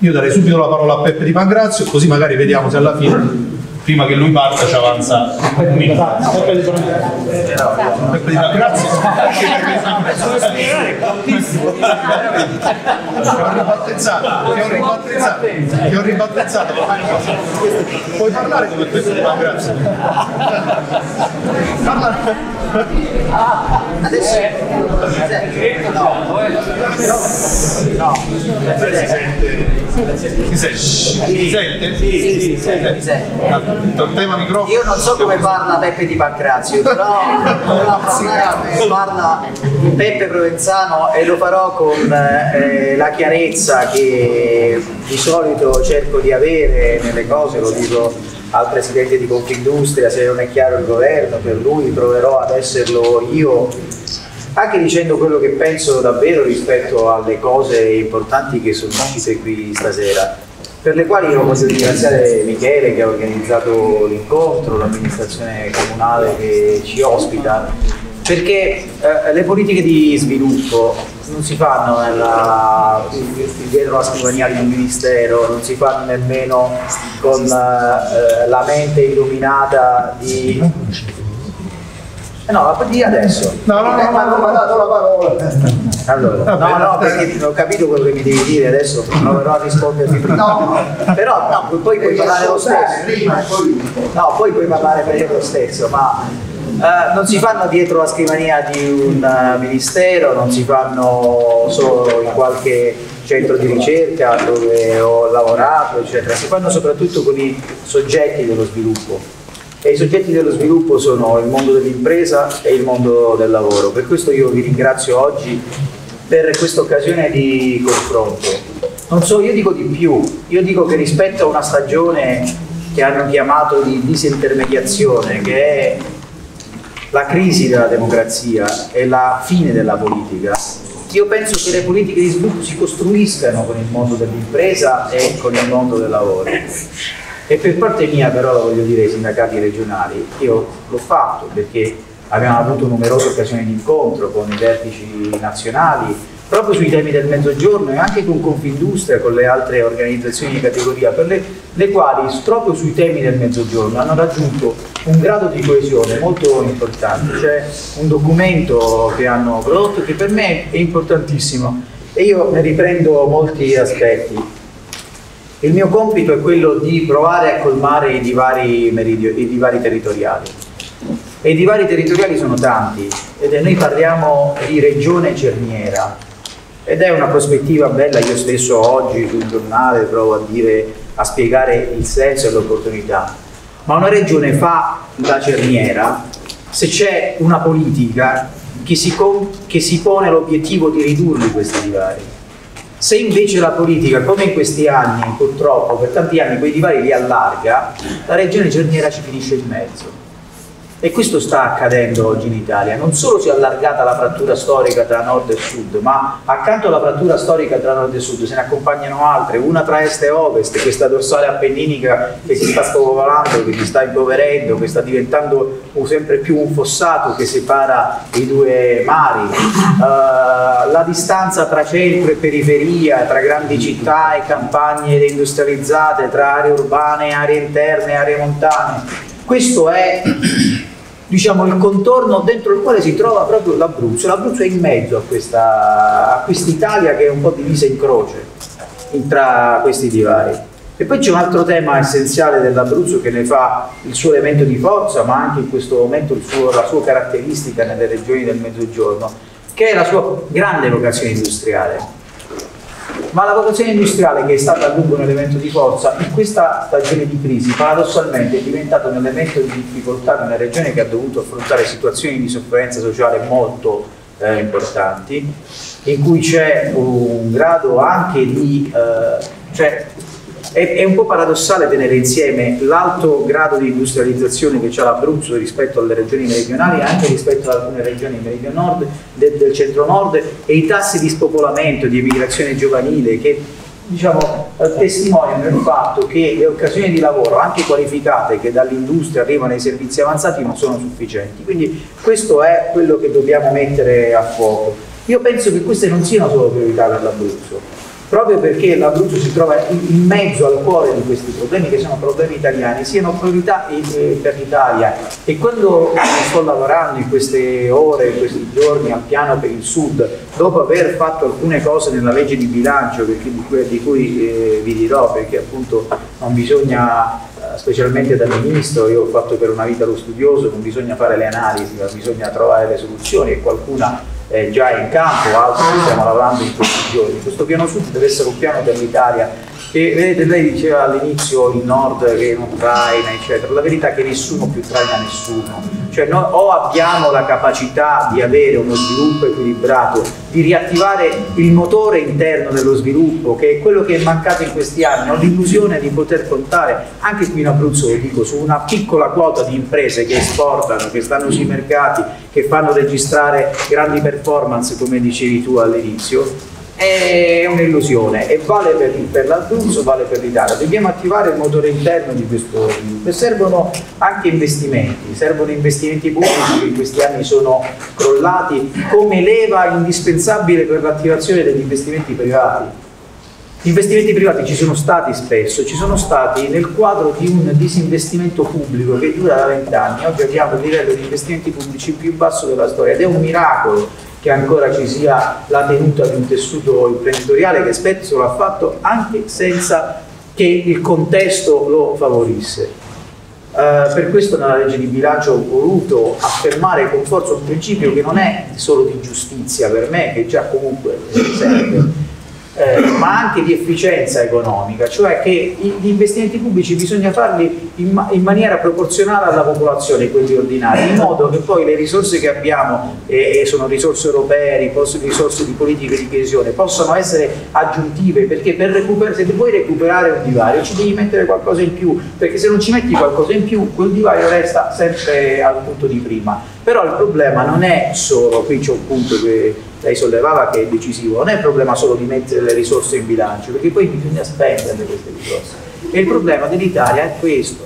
Io darei subito la parola a Peppe Di Pangrazio, così magari vediamo se alla fine prima che lui parta ci avanza un minuto. Pangrazio. Ti ho ribattezzato, ti ho. Puoi parlare come Peppe Di Pangrazio? Parla. Adesso No. Si sente? Si sente? sì, sì. Tema microfono. Io non so come parla Peppe di Pancrazio, però come parla Peppe Provenzano e lo farò con eh, la chiarezza che di solito cerco di avere nelle cose, lo dico al presidente di Confindustria, se non è chiaro il governo, per lui proverò ad esserlo io, anche dicendo quello che penso davvero rispetto alle cose importanti che sono uscite qui stasera per le quali io voglio ringraziare Michele che ha organizzato l'incontro, l'amministrazione comunale che ci ospita, perché eh, le politiche di sviluppo non si fanno nella, dietro la scrivania di un ministero, non si fanno nemmeno con eh, la mente illuminata di eh no, di adesso. No, no, no, Eh, ma non mi ha dato la parola. Allora, Vabbè, no, no, dai. perché non ho capito quello che mi devi dire adesso, proverò a risponderti prima. No, però no, poi puoi parlare lo stesso. No, poi puoi parlare per io lo stesso, ma eh, non si fanno dietro la scrivania di un eh, ministero, non si fanno solo in qualche centro di ricerca dove ho lavorato, eccetera, si fanno soprattutto con i soggetti dello sviluppo. E i soggetti dello sviluppo sono il mondo dell'impresa e il mondo del lavoro. Per questo io vi ringrazio oggi per questa occasione di confronto. Non so, io dico di più, io dico che rispetto a una stagione che hanno chiamato di disintermediazione, che è la crisi della democrazia e la fine della politica, io penso che le politiche di sviluppo si costruiscano con il mondo dell'impresa e con il mondo del lavoro. E per parte mia però lo voglio dire ai sindacati regionali, io l'ho fatto perché abbiamo avuto numerose occasioni di incontro con i vertici nazionali proprio sui temi del mezzogiorno e anche con Confindustria, con le altre organizzazioni di categoria, per le, le quali proprio sui temi del mezzogiorno hanno raggiunto un grado di coesione molto importante. C'è un documento che hanno prodotto che per me è importantissimo e io ne riprendo molti aspetti. Il mio compito è quello di provare a colmare i divari, i divari territoriali. E i divari territoriali sono tanti ed noi parliamo di regione cerniera ed è una prospettiva bella, io stesso oggi sul giornale provo a dire, a spiegare il senso e l'opportunità. Ma una regione fa la cerniera se c'è una politica che si, che si pone l'obiettivo di ridurli questi divari. Se invece la politica, come in questi anni, purtroppo per tanti anni quei divari li allarga, la regione cerniera ci finisce in mezzo. E questo sta accadendo oggi in Italia. Non solo si è allargata la frattura storica tra nord e sud, ma accanto alla frattura storica tra nord e sud se ne accompagnano altre, una tra est e ovest, questa dorsale appenninica che si sta spopolando, che si sta impoverendo, che sta diventando sempre più un fossato che separa i due mari, Eh, la distanza tra centro e periferia, tra grandi città e campagne industrializzate, tra aree urbane, aree interne, aree montane. Questo è diciamo, il contorno dentro il quale si trova proprio l'Abruzzo. L'Abruzzo è in mezzo a questa a quest'Italia che è un po' divisa in croce tra questi divari. E poi c'è un altro tema essenziale dell'Abruzzo che ne fa il suo elemento di forza, ma anche in questo momento suo- la sua caratteristica nelle regioni del Mezzogiorno, che è la sua grande vocazione industriale. Ma la vocazione industriale, che è stata a lungo un elemento di forza, in questa stagione di crisi paradossalmente è diventato un elemento di difficoltà in una regione che ha dovuto affrontare situazioni di sofferenza sociale molto eh, importanti, in cui c'è un grado anche di... eh, cioè, è, è un po' paradossale tenere insieme l'alto grado di industrializzazione che ha l'Abruzzo rispetto alle regioni meridionali e anche rispetto ad alcune regioni meridionord del, del centro-nord e i tassi di spopolamento, di emigrazione giovanile che diciamo, eh, testimoniano il fatto che le occasioni di lavoro, anche qualificate, che dall'industria arrivano ai servizi avanzati, non sono sufficienti. Quindi questo è quello che dobbiamo mettere a fuoco. Io penso che queste non siano solo priorità per l'Abruzzo, proprio perché l'Abruzzo si trova in mezzo al cuore di questi problemi che sono problemi italiani, siano priorità eh, per l'Italia. E quando sto lavorando in queste ore, in questi giorni al piano per il Sud, dopo aver fatto alcune cose nella legge di bilancio di cui, di cui eh, vi dirò perché appunto non bisogna specialmente dal ministro, io ho fatto per una vita lo studioso, non bisogna fare le analisi, ma bisogna trovare le soluzioni e qualcuna è già in campo, altri stiamo lavorando in questi giorni. Questo piano sud deve essere un piano per l'Italia e vedete, lei diceva all'inizio il nord che non traina, eccetera. La verità è che nessuno più traina nessuno. Cioè noi o abbiamo la capacità di avere uno sviluppo equilibrato, di riattivare il motore interno dello sviluppo, che è quello che è mancato in questi anni, ho l'illusione di poter contare, anche qui in Abruzzo lo dico, su una piccola quota di imprese che esportano, che stanno sui mercati, che fanno registrare grandi performance, come dicevi tu all'inizio, è un'illusione e vale per, per l'Abruzzo, vale per l'Italia. Dobbiamo attivare il motore interno di questo e servono anche investimenti, servono investimenti pubblici che in questi anni sono crollati come leva indispensabile per l'attivazione degli investimenti privati. Gli investimenti privati ci sono stati spesso, ci sono stati nel quadro di un disinvestimento pubblico che dura da vent'anni. Oggi abbiamo il livello di investimenti pubblici più basso della storia ed è un miracolo che ancora ci sia la tenuta di un tessuto imprenditoriale che spesso l'ha fatto anche senza che il contesto lo favorisse. Uh, per questo nella legge di bilancio ho voluto affermare con forza un principio che non è solo di giustizia per me, che già comunque serve, eh, ma anche di efficienza economica, cioè che gli investimenti pubblici bisogna farli in, ma in, maniera proporzionale alla popolazione, quelli ordinari, in modo che poi le risorse che abbiamo, e eh, sono risorse europee, risorse di politica di coesione, possano essere aggiuntive, perché per se vuoi recuperare un divario ci devi mettere qualcosa in più, perché se non ci metti qualcosa in più, quel divario resta sempre al punto di prima. Però il problema non è solo, qui c'è un punto che lei sollevava che è decisivo, non è il problema solo di mettere le risorse in bilancio, perché poi bisogna spenderle queste risorse. E il problema dell'Italia è questo,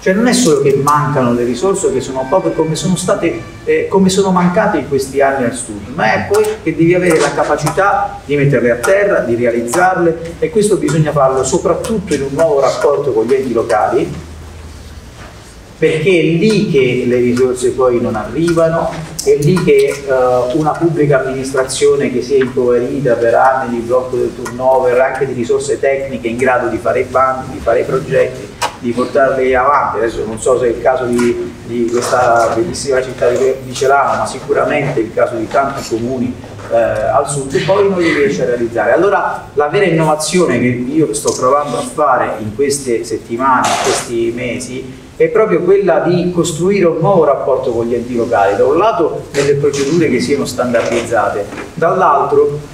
cioè non è solo che mancano le risorse che sono poche come sono, state, eh, come sono mancate in questi anni al studio, ma è poi che devi avere la capacità di metterle a terra, di realizzarle e questo bisogna farlo soprattutto in un nuovo rapporto con gli enti locali perché è lì che le risorse poi non arrivano, è lì che uh, una pubblica amministrazione che si è impoverita per anni di blocco del turnover, anche di risorse tecniche in grado di fare i bandi, di fare i progetti, di portarli avanti. Adesso non so se è il caso di, di questa bellissima città di Celano, ma sicuramente è il caso di tanti comuni eh, al sud, poi non li riesce a realizzare. Allora la vera innovazione che io sto provando a fare in queste settimane, in questi mesi, è proprio quella di costruire un nuovo rapporto con gli enti locali, da un lato delle procedure che siano standardizzate, dall'altro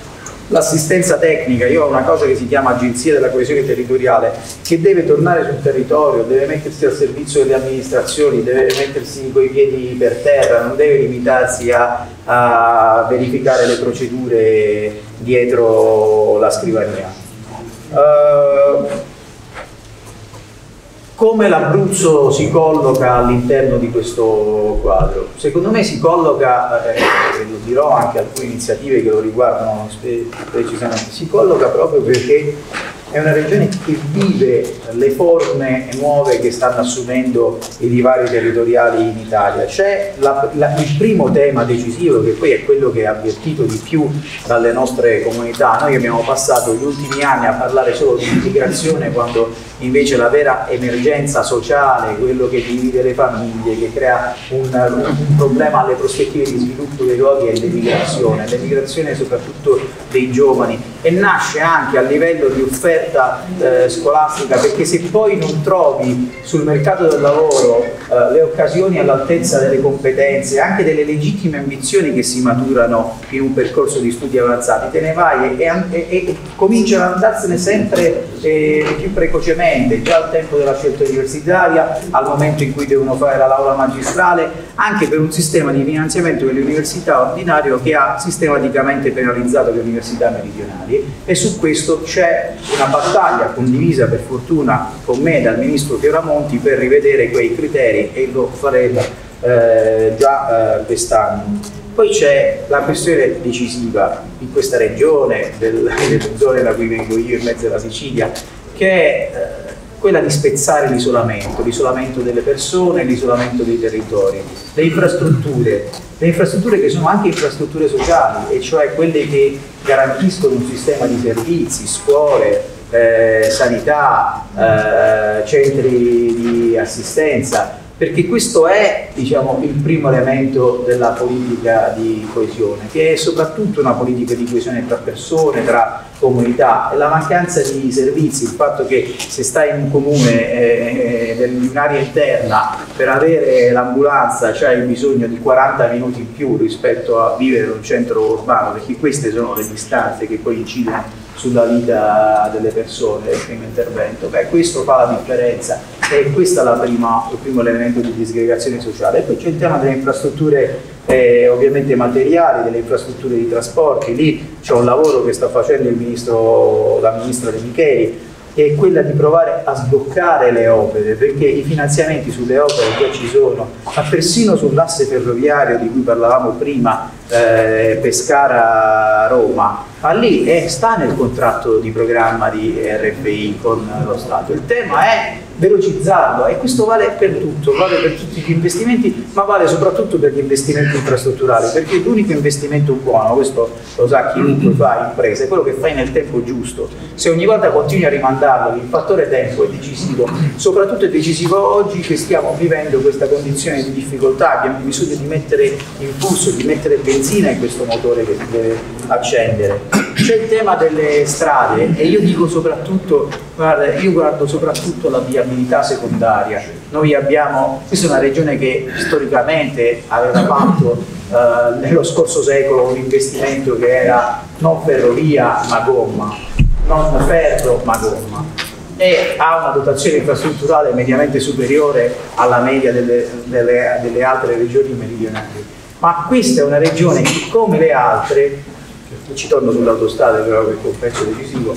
l'assistenza tecnica, io ho una cosa che si chiama agenzia della coesione territoriale che deve tornare sul territorio, deve mettersi al servizio delle amministrazioni, deve mettersi coi piedi per terra, non deve limitarsi a, a verificare le procedure dietro la scrivania. Uh, come l'Abruzzo si colloca all'interno di questo quadro? Secondo me si colloca, eh, lo dirò anche alcune iniziative che lo riguardano precisamente, si colloca proprio perché è una regione che vive le forme nuove che stanno assumendo i divari territoriali in Italia. C'è il primo tema decisivo, che poi è quello che ha avvertito di più dalle nostre comunità. Noi abbiamo passato gli ultimi anni a parlare solo di immigrazione quando invece la vera emergenza sociale, quello che divide le famiglie, che crea un, un problema alle prospettive di sviluppo dei luoghi è l'emigrazione, l'emigrazione soprattutto dei giovani e nasce anche a livello di offerta eh, scolastica perché se poi non trovi sul mercato del lavoro eh, le occasioni all'altezza delle competenze, anche delle legittime ambizioni che si maturano in un percorso di studi avanzati, te ne vai e, e, e cominciano ad andarsene sempre eh, più precocemente, già al tempo della scelta universitaria, al momento in cui devono fare la laurea magistrale, anche per un sistema di finanziamento delle università ordinario che ha sistematicamente penalizzato le università meridionali e su questo c'è una battaglia condivisa per fortuna con me dal ministro Fioramonti per rivedere quei criteri e lo faremo eh, già eh, quest'anno. Poi c'è la questione decisiva in questa regione, del, delle zone da cui vengo io, in mezzo alla Sicilia, che è eh, quella di spezzare l'isolamento, l'isolamento delle persone, l'isolamento dei territori, le infrastrutture, le infrastrutture che sono anche infrastrutture sociali, e cioè quelle che garantiscono un sistema di servizi, scuole, eh, sanità, eh, centri di assistenza, perché questo è diciamo, il primo elemento della politica di coesione, che è soprattutto una politica di coesione tra persone, tra comunità, la mancanza di servizi, il fatto che se stai in un comune, eh, eh in un'area interna, per avere l'ambulanza c'hai bisogno di 40 minuti in più rispetto a vivere in un centro urbano, perché queste sono le distanze che poi incidono sulla vita delle persone, il primo intervento. Beh, questo fa la differenza e questo è prima, il primo elemento di disgregazione sociale. E poi c'è il tema delle infrastrutture eh, ovviamente materiali, delle infrastrutture di trasporti, lì c'è un lavoro che sta facendo il ministro, la ministra De Micheli, che è quella di provare a sbloccare le opere, perché i finanziamenti sulle opere già ci sono, ma persino sull'asse ferroviario di cui parlavamo prima, eh, Pescara-Roma, ma lì è, sta nel contratto di programma di RFI con lo Stato. Il tema è velocizzarlo e questo vale per tutto, vale per tutti gli investimenti, ma vale soprattutto per gli investimenti infrastrutturali, perché l'unico investimento buono, questo lo sa chiunque fa impresa, è quello che fai nel tempo giusto. Se ogni volta continui a rimandarlo, il fattore tempo è decisivo, soprattutto è decisivo oggi che stiamo vivendo questa condizione di difficoltà, abbiamo bisogno di mettere impulso, di mettere benzina in questo motore che si deve accendere. C'è il tema delle strade e io dico soprattutto, guarda, io guardo soprattutto la viabilità secondaria. Noi abbiamo, questa è una regione che storicamente aveva fatto eh, nello scorso secolo un investimento che era non ferrovia ma gomma, non ferro ma gomma e ha una dotazione infrastrutturale mediamente superiore alla media delle, delle, delle altre regioni meridionali. Ma questa è una regione che come le altre ci torno sull'autostrada però perché è un pezzo decisivo,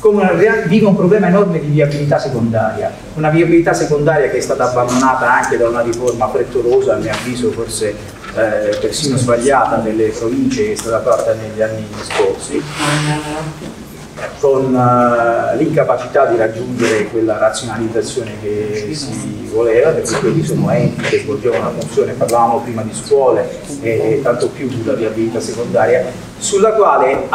come vive un problema enorme di viabilità secondaria, una viabilità secondaria che è stata abbandonata anche da una riforma frettolosa, a mio avviso forse eh, persino sbagliata nelle province che è stata fatta negli anni scorsi con uh, l'incapacità di raggiungere quella razionalizzazione che si voleva, perché quelli sono enti che svolgevano una funzione, parlavamo prima di scuole e, tanto più della viabilità secondaria, sulla quale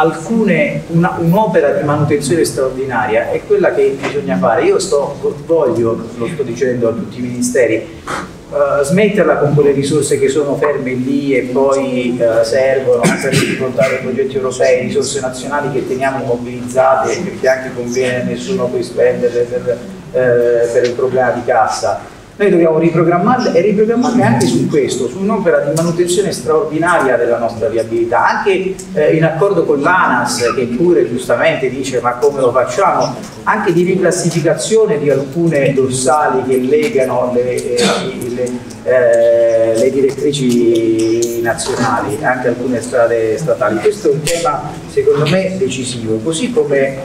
un'opera di manutenzione straordinaria è quella che bisogna fare. Io sto, voglio, lo sto dicendo a tutti i ministeri, Uh, smetterla con quelle risorse che sono ferme lì e poi uh, servono per affrontare progetti europei, risorse nazionali che teniamo immobilizzate perché anche conviene a nessuno poi spenderle per, uh, per il problema di cassa noi dobbiamo riprogrammarle e riprogrammarle anche su questo, su un'opera di manutenzione straordinaria della nostra viabilità, anche eh, in accordo con l'ANAS che pure giustamente dice ma come lo facciamo, anche di riclassificazione di alcune dorsali che legano le, eh, le, eh, le direttrici nazionali, anche alcune strade statali. Questo è un tema secondo me decisivo, così come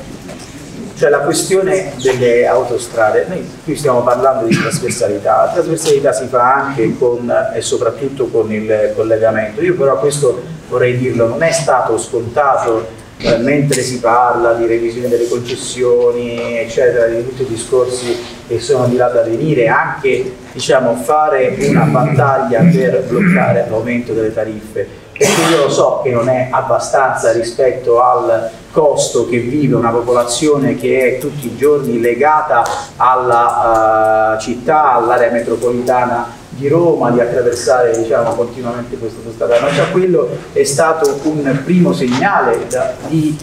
cioè la questione delle autostrade, noi qui stiamo parlando di trasversalità, la trasversalità si fa anche con e soprattutto con il collegamento, io però questo vorrei dirlo, non è stato scontato eh, mentre si parla di revisione delle concessioni, eccetera, di tutti i discorsi che sono di là da venire, anche diciamo, fare una battaglia per bloccare l'aumento delle tariffe, perché io lo so che non è abbastanza rispetto al costo che vive una popolazione che è tutti i giorni legata alla uh, città, all'area metropolitana di Roma, di attraversare diciamo, continuamente questa strada, ma già quello è stato un primo segnale da, di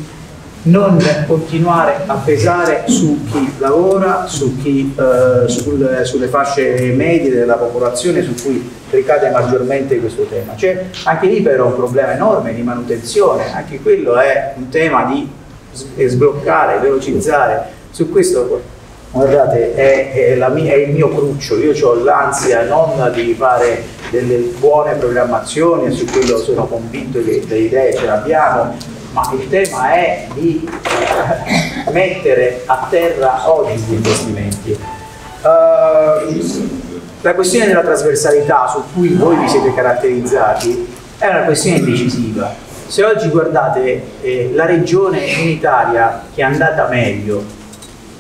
non continuare a pesare su chi lavora, su chi, eh, sul, sulle fasce medie della popolazione su cui ricade maggiormente questo tema. C'è anche lì però un problema enorme di manutenzione, anche quello è un tema di sbloccare, velocizzare. Su questo guardate è, è, mia, è il mio cruccio, io ho l'ansia non di fare delle buone programmazioni su quello sono convinto che le idee ce le abbiamo, ma il tema è di eh, mettere a terra oggi gli investimenti. Uh, la questione della trasversalità su cui voi vi siete caratterizzati è una questione decisiva. Se oggi guardate eh, la regione in Italia che è andata meglio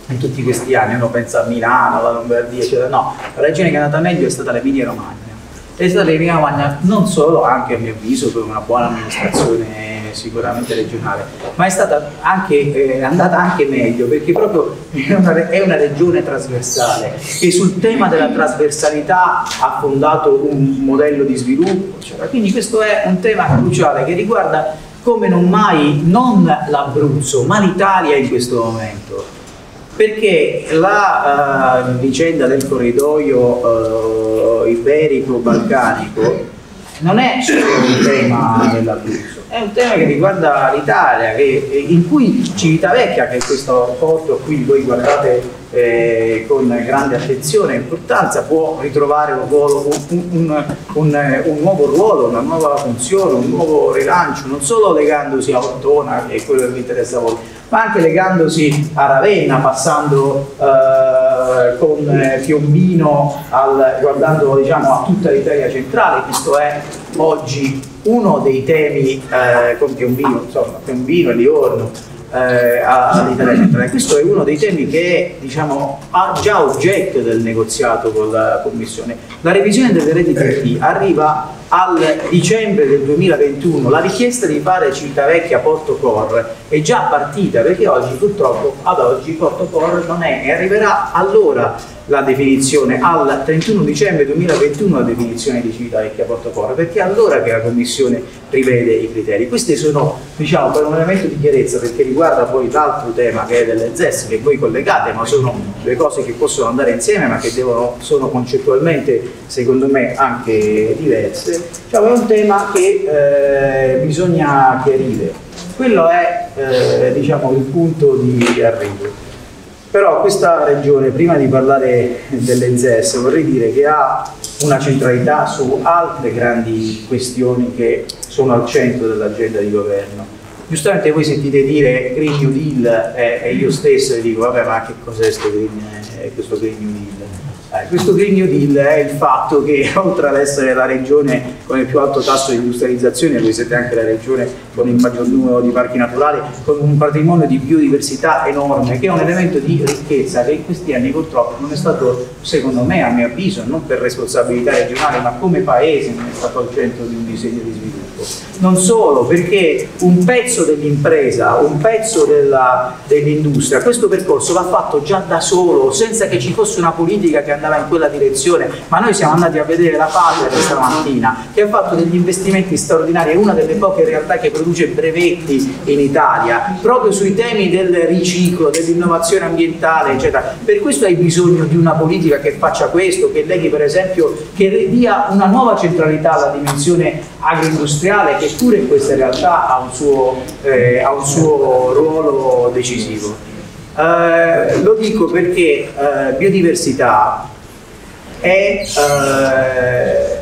in tutti questi anni, uno pensa a Milano, alla Lombardia, eccetera, no, la regione che è andata meglio è stata l'Emilia Romagna. È stata l'Emilia Romagna non solo, anche a mio avviso, per una buona amministrazione sicuramente regionale, ma è stata anche, eh, andata anche meglio perché proprio è una, è una, regione trasversale e sul tema della trasversalità ha fondato un modello di sviluppo, eccetera. quindi questo è un tema cruciale che riguarda come non mai non l'Abruzzo ma l'Italia in questo momento perché la uh, vicenda del corridoio uh, iberico-balcanico non è solo un tema dell'Abruzzo è un tema che riguarda l'Italia, in cui Civitavecchia, che è questo porto a cui voi guardate eh, con grande attenzione e importanza, può ritrovare un, ruolo, un, un, un, nuovo ruolo, una nuova funzione, un nuovo rilancio, non solo legandosi a Ottona, che è quello che vi interessa a voi, ma anche legandosi a Ravenna, passando eh, con Piombino, al, guardando diciamo, a tutta l'Italia centrale, questo è oggi uno dei temi eh, con Piombino, insomma, Piombino e Livorno eh, all'Italia centrale. Questo è uno dei temi che diciamo, già oggetto del negoziato con la Commissione. La revisione delle reti arriva al dicembre del 2021, la richiesta di fare Civitavecchia Porto Cor è già partita perché oggi purtroppo ad oggi Porto Cor non è e arriverà allora la definizione al 31 dicembre 2021 la definizione di Civitavecchia Porto Cor perché è allora che la Commissione rivede i criteri. Questi sono diciamo per un elemento di chiarezza perché riguarda poi l'altro tema che è delle ZES che voi collegate ma sono due cose che possono andare insieme ma che devono, sono concettualmente secondo me anche diverse. Diciamo, è un tema che eh, bisogna chiarire. Quello è eh, diciamo, il punto di arrivo. Però questa regione, prima di parlare delle ZES, vorrei dire che ha una centralità su altre grandi questioni che sono al centro dell'agenda di governo. Giustamente voi sentite dire Green New Deal eh, e io stesso vi dico vabbè ma che cos'è questo Green, eh, questo Green New Deal? Eh, questo Green New Deal è il fatto che oltre ad essere la regione con il più alto tasso di industrializzazione, voi siete anche la regione con il maggior numero di parchi naturali, con un patrimonio di biodiversità enorme, che è un elemento di ricchezza che in questi anni purtroppo non è stato, secondo me, a mio avviso, non per responsabilità regionale, ma come paese non è stato al centro di un disegno di sviluppo. Non solo, perché un pezzo dell'impresa, un pezzo dell'industria, dell questo percorso va fatto già da solo, senza che ci fosse una politica che andava in quella direzione, ma noi siamo andati a vedere la Patria questa mattina, che ha fatto degli investimenti straordinari, è una delle poche realtà che produce brevetti in Italia, proprio sui temi del riciclo, dell'innovazione ambientale, eccetera. Per questo hai bisogno di una politica che faccia questo, che leghi per esempio, che dia una nuova centralità alla dimensione agroindustriale, che pure in questa realtà ha un suo, eh, ha un suo ruolo decisivo. Eh, lo dico perché eh, biodiversità è eh,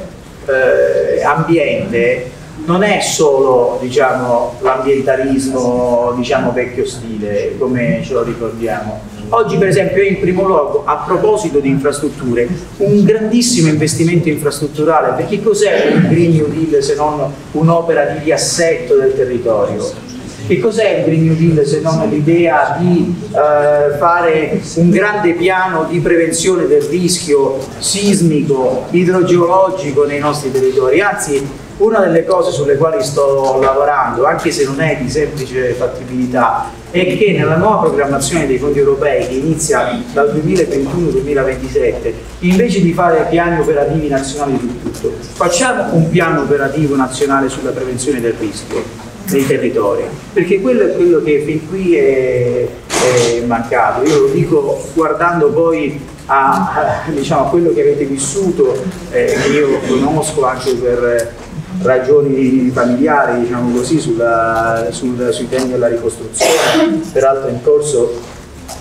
eh, ambiente non è solo diciamo, l'ambientalismo diciamo, vecchio stile come ce lo ricordiamo. Oggi per esempio in primo luogo a proposito di infrastrutture un grandissimo investimento infrastrutturale perché cos'è il Green New Deal se non un'opera di riassetto del territorio che cos'è il Green New Deal se non l'idea di eh, fare un grande piano di prevenzione del rischio sismico, idrogeologico nei nostri territori? Anzi, una delle cose sulle quali sto lavorando, anche se non è di semplice fattibilità, è che nella nuova programmazione dei fondi europei che inizia dal 2021-2027, invece di fare piani operativi nazionali su tutto, facciamo un piano operativo nazionale sulla prevenzione del rischio nei territori, perché quello è quello che fin qui è, è mancato. Io lo dico guardando poi a, a, diciamo, quello che avete vissuto, eh, che io conosco anche per ragioni familiari, diciamo così, sulla, sul, sui temi della ricostruzione, peraltro in corso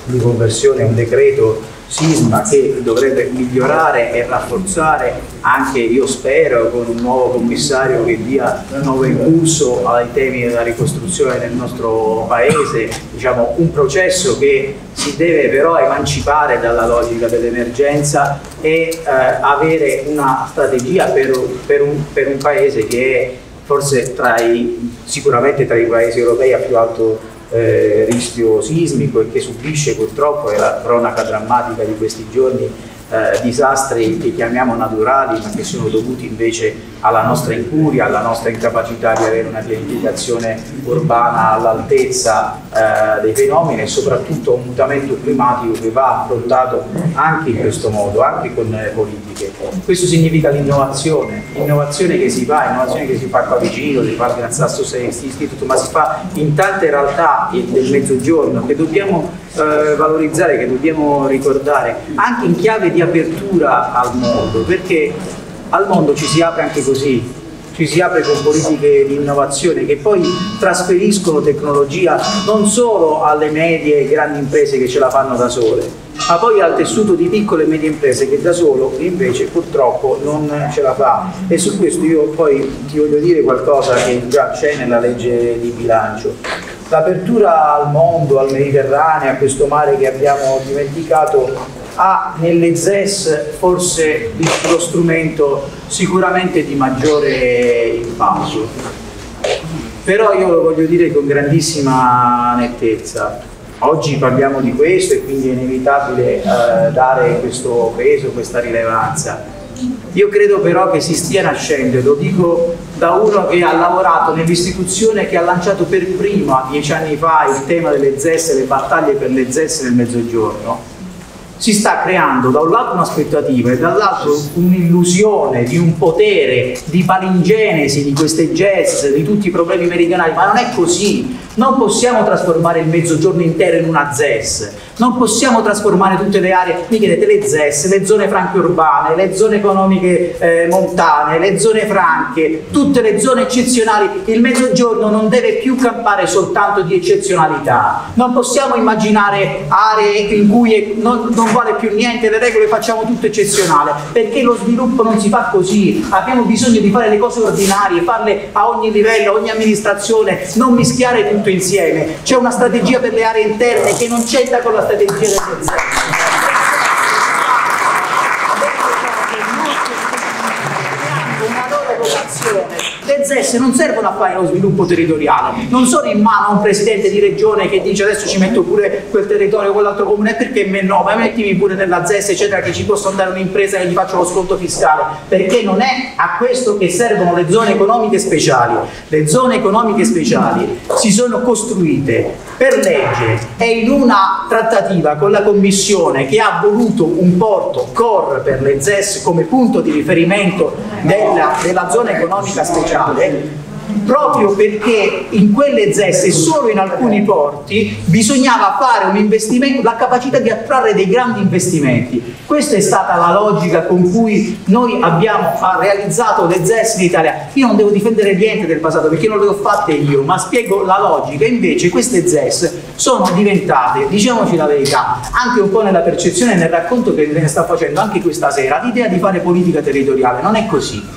di conversione un decreto sisma che dovrebbe migliorare e rafforzare anche io spero con un nuovo commissario che dia nuovo impulso ai temi della ricostruzione del nostro paese, diciamo un processo che si deve però emancipare dalla logica dell'emergenza e eh, avere una strategia per, per, un, per un paese che è forse tra i, sicuramente tra i paesi europei a più alto eh, rischio sismico e che subisce purtroppo, è la cronaca drammatica di questi giorni, eh, disastri che chiamiamo naturali ma che sono dovuti invece alla nostra incuria, alla nostra incapacità di avere una pianificazione urbana all'altezza eh, dei fenomeni e soprattutto un mutamento climatico che va affrontato anche in questo modo, anche con le politiche. Questo significa l'innovazione, l'innovazione che si fa, l'innovazione che si fa qua vicino, si fa Gran Sasso Sesti, ma si fa in tante realtà del mezzogiorno che dobbiamo eh, valorizzare, che dobbiamo ricordare, anche in chiave di apertura al mondo, perché al mondo ci si apre anche così, ci si apre con politiche di innovazione che poi trasferiscono tecnologia non solo alle medie e grandi imprese che ce la fanno da sole, ma poi al tessuto di piccole e medie imprese che da solo invece purtroppo non ce la fa. E su questo io poi ti voglio dire qualcosa che già c'è nella legge di bilancio. L'apertura al mondo, al Mediterraneo, a questo mare che abbiamo dimenticato, ha nelle ZES forse lo strumento sicuramente di maggiore impatto. Però io lo voglio dire con grandissima nettezza. Oggi parliamo di questo e quindi è inevitabile eh, dare questo peso, questa rilevanza. Io credo però che si stia nascendo, lo dico da uno che ha lavorato nell'istituzione che ha lanciato per prima, dieci anni fa, il tema delle ZES le battaglie per le ZES nel Mezzogiorno si sta creando da un lato un'aspettativa e dall'altro un'illusione di un potere di palingenesi di queste jazz, di tutti i problemi meridionali, ma non è così. Non possiamo trasformare il mezzogiorno intero in una ZES, non possiamo trasformare tutte le aree, mi chiedete le ZES, le zone franche urbane, le zone economiche eh, montane, le zone franche, tutte le zone eccezionali. Il mezzogiorno non deve più campare soltanto di eccezionalità. Non possiamo immaginare aree in cui non, non vale più niente, le regole facciamo tutto eccezionale, perché lo sviluppo non si fa così. Abbiamo bisogno di fare le cose ordinarie, farle a ogni livello, a ogni amministrazione, non mischiare tutto insieme. C'è una strategia per le aree interne che non c'entra con la strategia del le ZES non servono a fare lo sviluppo territoriale, non sono in mano a un presidente di regione che dice adesso ci metto pure quel territorio, quell'altro comune, perché me no, ma mettimi pure nella ZES eccetera che ci posso andare un'impresa che gli faccio lo sconto fiscale, perché non è a questo che servono le zone economiche speciali. Le zone economiche speciali si sono costruite per legge e in una trattativa con la Commissione che ha voluto un porto core per le ZES come punto di riferimento della, della zona economica speciale proprio perché in quelle ZES e solo in alcuni porti bisognava fare un investimento, la capacità di attrarre dei grandi investimenti. Questa è stata la logica con cui noi abbiamo realizzato le ZES in Italia. Io non devo difendere niente del passato perché non le ho fatte io, ma spiego la logica. Invece queste ZES sono diventate, diciamoci la verità, anche un po' nella percezione e nel racconto che ne sta facendo anche questa sera, l'idea di fare politica territoriale. Non è così.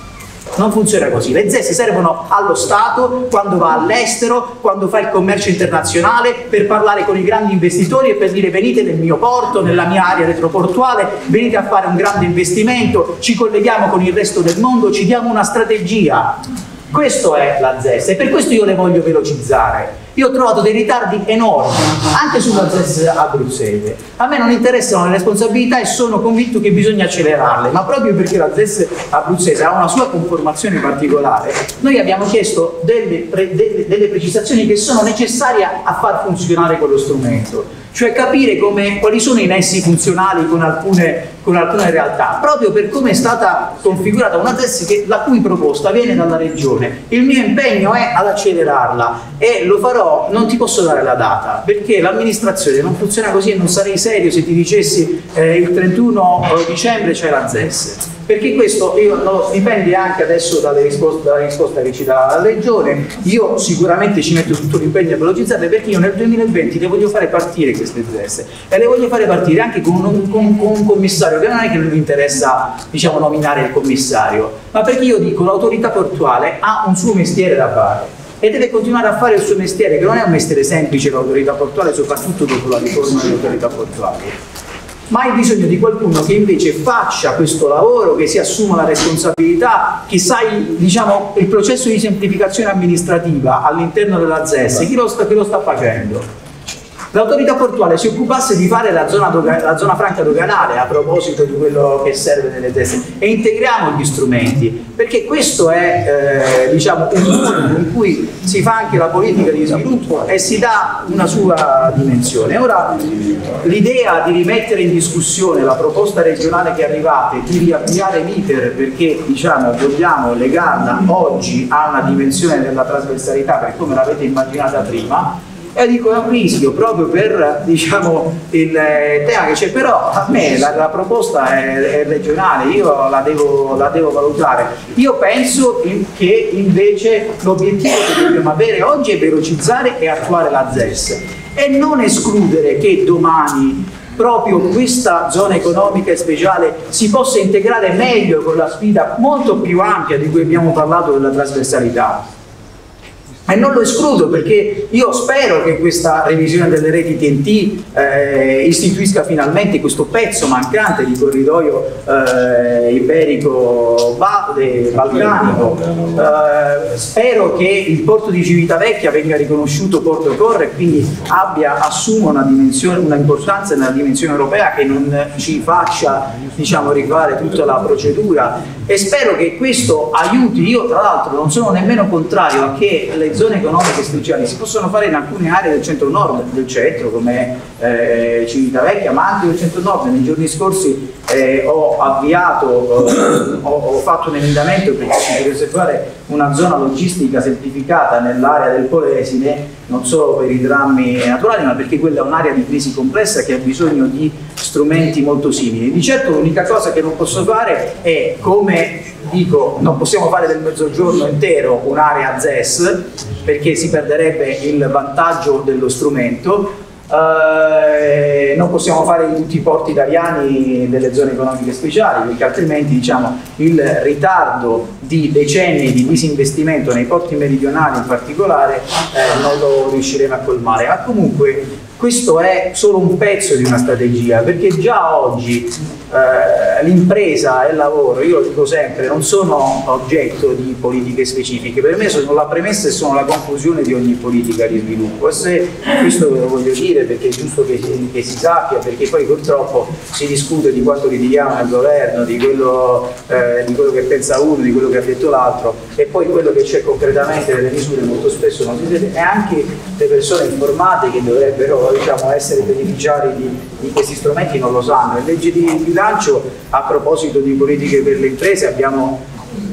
Non funziona così. Le ZES servono allo Stato quando va all'estero, quando fa il commercio internazionale, per parlare con i grandi investitori e per dire venite nel mio porto, nella mia area retroportuale, venite a fare un grande investimento, ci colleghiamo con il resto del mondo, ci diamo una strategia. Questo è la ZES e per questo io le voglio velocizzare. Io ho trovato dei ritardi enormi, anche sulla ZES abruzzese. A me non interessano le responsabilità e sono convinto che bisogna accelerarle, ma proprio perché la ZES abruzzese ha una sua conformazione particolare, noi abbiamo chiesto delle, pre, delle, delle precisazioni che sono necessarie a far funzionare quello strumento cioè capire come, quali sono i nessi funzionali con alcune, con alcune realtà, proprio per come è stata configurata una ZES che, la cui proposta viene dalla regione. Il mio impegno è ad accelerarla e lo farò, non ti posso dare la data, perché l'amministrazione non funziona così e non sarei serio se ti dicessi eh, il 31 dicembre c'è la ZES perché questo no, dipende anche adesso risposte, dalla risposta che ci dà la Regione, io sicuramente ci metto tutto l'impegno a velocizzarle perché io nel 2020 le voglio fare partire queste ZS. E le voglio fare partire anche con un, con, con un commissario che non è che non mi interessa diciamo, nominare il commissario, ma perché io dico l'autorità portuale ha un suo mestiere da fare e deve continuare a fare il suo mestiere, che non è un mestiere semplice l'autorità portuale, soprattutto dopo la riforma dell'autorità portuale ma hai bisogno di qualcuno che invece faccia questo lavoro, che si assuma la responsabilità, che sai diciamo, il processo di semplificazione amministrativa all'interno della ZES, chi lo sta, chi lo sta facendo? L'autorità portuale si occupasse di fare la zona, la zona, franca doganale a proposito di quello che serve nelle teste e integriamo gli strumenti perché questo è eh, diciamo, un mondo in cui si fa anche la politica di sviluppo e si dà una sua dimensione. Ora l'idea di rimettere in discussione la proposta regionale che è arrivata e di riavviare l'iter perché diciamo, vogliamo legarla oggi a una dimensione della trasversalità per come l'avete immaginata prima e dico è un rischio proprio per diciamo, il tema che c'è, però a me la, la proposta è, è, regionale, io la devo, la devo, valutare. Io penso che invece l'obiettivo che dobbiamo avere oggi è velocizzare e attuare la ZES e non escludere che domani proprio questa zona economica speciale si possa integrare meglio con la sfida molto più ampia di cui abbiamo parlato della trasversalità e non lo escludo perché io spero che questa revisione delle reti TNT eh, istituisca finalmente questo pezzo mancante di corridoio eh, iberico-balcanico. Eh, spero che il porto di Civitavecchia venga riconosciuto porto core e quindi abbia, assuma una, una importanza nella dimensione europea che non ci faccia diciamo, rifare tutta la procedura e spero che questo aiuti. Io tra l'altro non sono nemmeno contrario a che le zone economiche speciali si possono fare in alcune aree del centro-nord del centro come eh, Civitavecchia ma anche del centro-nord. Nei giorni scorsi eh, ho avviato eh, ho, ho, fatto un emendamento potesse fare una zona logistica semplificata nell'area del Polesine non solo per i drammi naturali ma perché quella è un'area di crisi complessa che ha bisogno di strumenti molto simili. Di certo l'unica cosa che non posso fare è come dico non possiamo fare del mezzogiorno intero un'area ZES perché si perderebbe il vantaggio dello strumento eh, non possiamo fare in tutti i porti italiani delle zone economiche speciali perché altrimenti diciamo, il ritardo di decenni di disinvestimento nei porti meridionali in particolare eh, non lo riusciremo a colmare. Ma comunque questo è solo un pezzo di una strategia perché già oggi eh, l'impresa e il lavoro, io lo dico sempre, non sono oggetto di politiche specifiche, per me sono la premessa e sono la conclusione di ogni politica di sviluppo. E se questo ve lo voglio dire perché è giusto che, che si sappia, perché poi purtroppo si discute di quanto ridiamo al governo, di quello, eh, di quello che pensa uno, di quello che ha detto l'altro e poi quello che c'è concretamente nelle misure molto spesso non si vede e anche le persone informate che dovrebbero diciamo, essere beneficiari di, di, questi strumenti non lo sanno. In legge di bilancio, a proposito di politiche per le imprese, abbiamo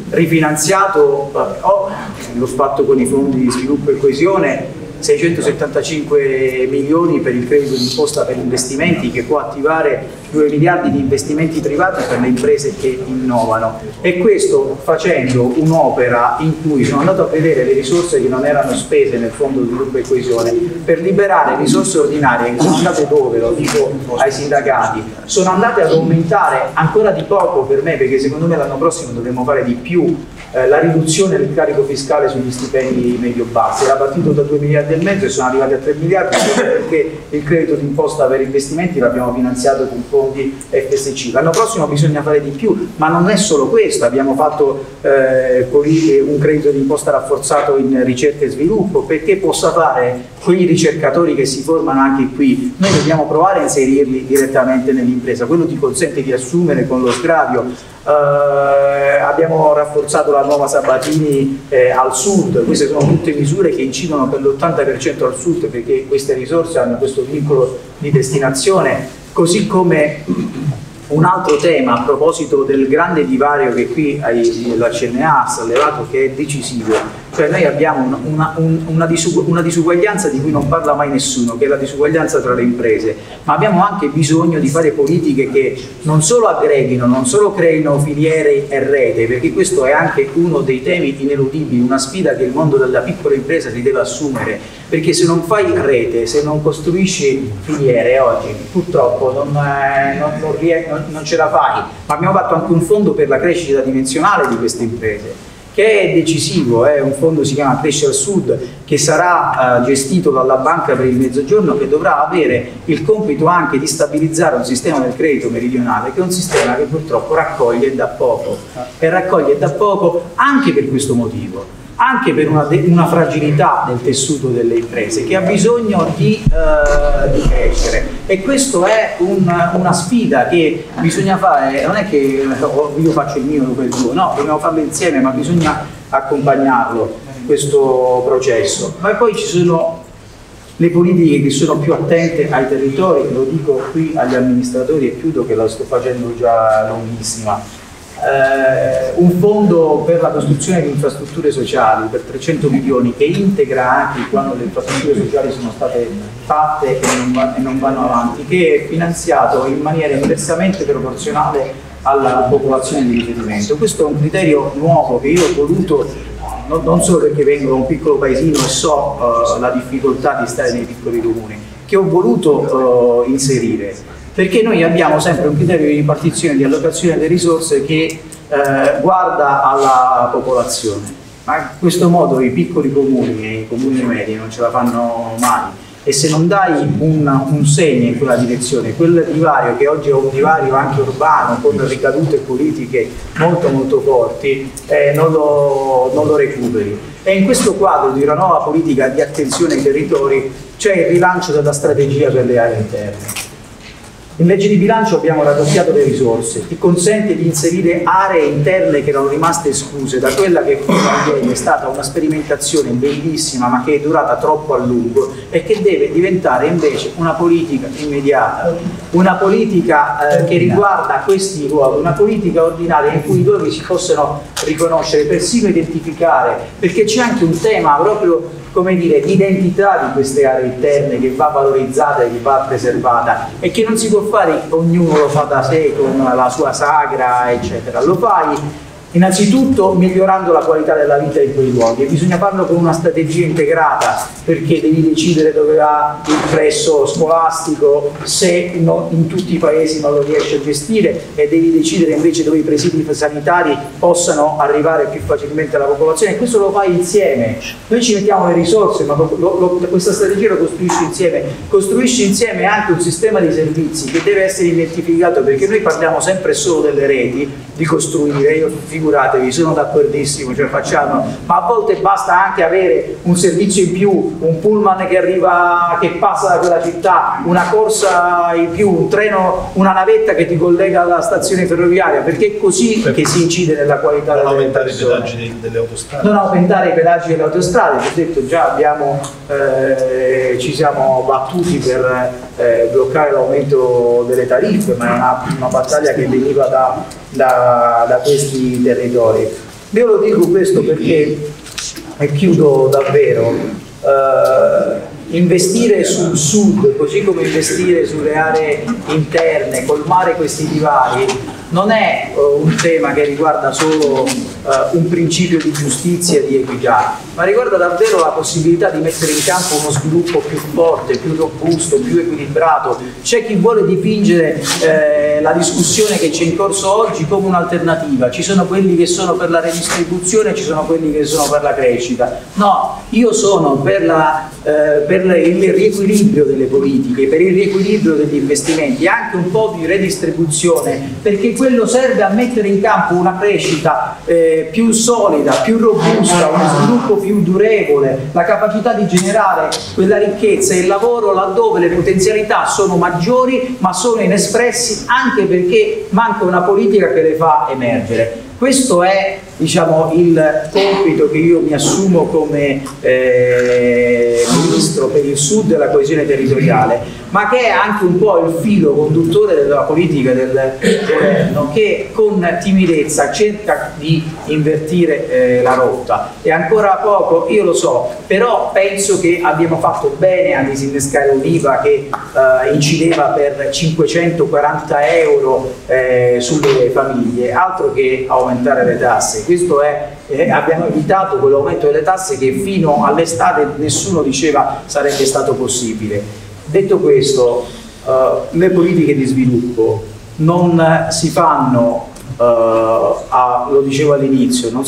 rifinanziato, eh, oh, l'ho fatto con i fondi di sviluppo e coesione, 675 milioni per il credito d'imposta per investimenti che può attivare 2 miliardi di investimenti privati per le imprese che innovano. E questo facendo un'opera in cui sono andato a vedere le risorse che non erano spese nel fondo di sviluppo e coesione. Per liberare risorse ordinarie che sono andate dove, lo dico ai sindacati, sono andate ad aumentare ancora di poco per me perché secondo me l'anno prossimo dovremo fare di più eh, la riduzione del carico fiscale sugli stipendi medio-bassi, era partito da 2 miliardi e mezzo e sono arrivati a 3 miliardi perché il credito d'imposta per investimenti l'abbiamo finanziato con fondi FSC. L'anno prossimo bisogna fare di più, ma non è solo questo, abbiamo fatto eh, un credito d'imposta rafforzato in ricerca e sviluppo perché possa fare quei ricercatori che si formano anche qui, noi dobbiamo provare a inserirli direttamente nell'impresa, quello ti consente di assumere con lo sgravio. Eh, abbiamo rafforzato la nuova Sabatini eh, al sud, queste sono tutte misure che incidono per l'80% al sud perché queste risorse hanno questo vincolo di destinazione, così come un altro tema a proposito del grande divario che qui la CNA ha sollevato che è decisivo cioè noi abbiamo una, una, una, disug una, disuguaglianza di cui non parla mai nessuno, che è la disuguaglianza tra le imprese, ma abbiamo anche bisogno di fare politiche che non solo aggreghino, non solo creino filiere e rete, perché questo è anche uno dei temi ineludibili, una sfida che il mondo della piccola impresa si deve assumere, perché se non fai rete, se non costruisci filiere oggi, purtroppo non, eh, non, non, non ce la fai, ma abbiamo fatto anche un fondo per la crescita dimensionale di queste imprese che è decisivo, è un fondo si chiama Cresce al Sud che sarà uh, gestito dalla Banca per il Mezzogiorno che dovrà avere il compito anche di stabilizzare un sistema del credito meridionale che è un sistema che purtroppo raccoglie da poco. E raccoglie da poco anche per questo motivo anche per una, una, fragilità del tessuto delle imprese che ha bisogno di, uh, di crescere. E questa è un, una sfida che bisogna fare, non è che io faccio il mio e il tuo, no, dobbiamo farlo insieme ma bisogna accompagnarlo questo processo. Ma poi ci sono le politiche che sono più attente ai territori, lo dico qui agli amministratori e chiudo che la sto facendo già lunghissima eh, un fondo per la costruzione di infrastrutture sociali per 300 milioni che integra anche quando le infrastrutture sociali sono state fatte e non, va, e non vanno avanti, che è finanziato in maniera inversamente proporzionale alla popolazione di riferimento. Questo è un criterio nuovo che io ho voluto non, solo perché vengo da un piccolo paesino e so uh, la difficoltà di stare nei piccoli comuni, che ho voluto uh, inserire perché noi abbiamo sempre un criterio di ripartizione di allocazione delle risorse che eh, guarda alla popolazione, ma in questo modo i piccoli comuni e i comuni medi non ce la fanno mai. E se non dai un, un, segno in quella direzione, quel divario che oggi è un divario anche urbano con ricadute politiche molto molto forti, eh, non, lo, non lo recuperi. E in questo quadro di una nuova politica di attenzione ai territori c'è il rilancio della strategia per le aree interne in legge di bilancio abbiamo raddoppiato le risorse, che consente di inserire aree interne che erano rimaste escluse da quella che è stata una sperimentazione bellissima ma che è durata troppo a lungo e che deve diventare invece una politica immediata, una politica eh, che riguarda questi luoghi, una politica ordinaria in cui i luoghi si possano riconoscere, persino identificare, perché c'è anche un tema proprio come dire, l'identità di queste aree interne che va valorizzata e che va preservata e che non si può fare, ognuno lo fa da sé con la sua sagra, eccetera. Lo fai Innanzitutto migliorando la qualità della vita in quei luoghi e bisogna farlo con una strategia integrata perché devi decidere dove va il presso scolastico se no, in tutti i paesi non lo riesci a gestire e devi decidere invece dove i presidi sanitari possano arrivare più facilmente alla popolazione questo lo fai insieme. Noi ci mettiamo le risorse ma lo, lo, questa strategia lo costruisci insieme, costruisci insieme anche un sistema di servizi che deve essere identificato perché noi parliamo sempre solo delle reti di costruire, io figuratevi, sono d'accordissimo, cioè facciamo, ma a volte basta anche avere un servizio in più, un pullman che arriva, che passa da quella città, una corsa in più, un treno, una navetta che ti collega alla stazione ferroviaria, perché è così che si incide nella qualità delle aumentare persone. i pedaggi delle autostrade. Non aumentare i pedaggi delle autostrade, vi ho detto già abbiamo, eh, ci siamo battuti per eh, bloccare l'aumento delle tariffe, ma è una, una battaglia che veniva da da, da questi territori. Io lo dico questo perché, e chiudo davvero, eh, investire sul sud, così come investire sulle aree interne, colmare questi divari, non è uh, un tema che riguarda solo uh, un principio di giustizia e di equità, ma riguarda davvero la possibilità di mettere in campo uno sviluppo più forte, più robusto, più equilibrato. C'è chi vuole dipingere eh, la discussione che c'è in corso oggi come un'alternativa, ci sono quelli che sono per la redistribuzione, ci sono quelli che sono per la crescita. No, io sono per, la, eh, per il riequilibrio delle politiche, per il riequilibrio degli investimenti, anche un po' di redistribuzione, perché quello serve a mettere in campo una crescita eh, più solida, più robusta, uno sviluppo più durevole, la capacità di generare quella ricchezza e il lavoro laddove le potenzialità sono maggiori ma sono inespressi anche perché manca una politica che le fa emergere. Questo è diciamo, il compito che io mi assumo come eh, Ministro per il Sud e la coesione territoriale, ma che è anche un po' il filo conduttore della politica del governo che con timidezza cerca di invertire eh, la rotta. È ancora poco, io lo so, però penso che abbiamo fatto bene a disinnescare un'IVA che eh, incideva per 540 euro eh, sulle famiglie, altro che aumentare le tasse questo è, eh, abbiamo evitato quell'aumento delle tasse che fino all'estate nessuno diceva sarebbe stato possibile. Detto questo, eh, le politiche di sviluppo non si fanno a, lo dicevo all'inizio, non,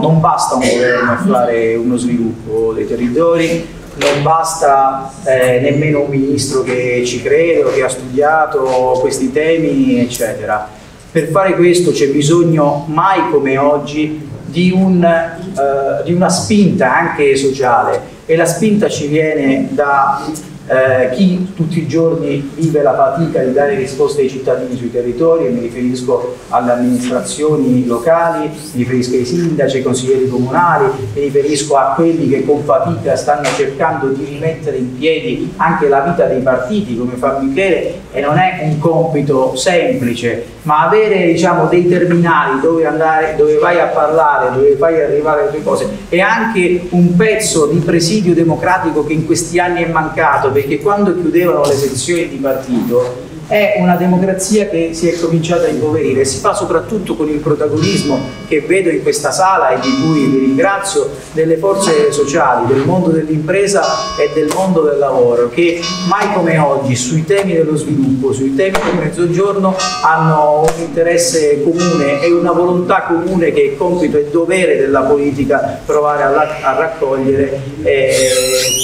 non basta un governo a fare uno sviluppo dei territori, non basta eh, nemmeno un ministro che ci crede o che ha studiato questi temi, eccetera. Per fare questo c'è bisogno, mai come oggi, di, un, eh, di una spinta anche sociale e la spinta ci viene da eh, chi tutti i giorni vive la fatica di dare risposte ai cittadini sui territori, mi riferisco alle amministrazioni locali, mi riferisco ai sindaci, ai consiglieri comunali, mi riferisco a quelli che con fatica stanno cercando di rimettere in piedi anche la vita dei partiti come fa Michele e non è un compito semplice, ma avere diciamo, dei terminali dove, andare, dove vai a parlare, dove fai arrivare le tue cose è anche un pezzo di presidio democratico che in questi anni è mancato perché quando chiudevano le sezioni di partito è una democrazia che si è cominciata a impoverire si fa soprattutto con il protagonismo che vedo in questa sala e di cui vi ringrazio delle forze sociali, del mondo dell'impresa e del mondo del lavoro che mai come oggi sui temi dello sviluppo, sui temi del mezzogiorno hanno un interesse comune e una volontà comune che è compito e dovere della politica provare a, a raccogliere eh,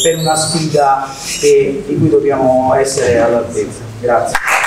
per una sfida che, di cui dobbiamo essere all'altezza. Grazie.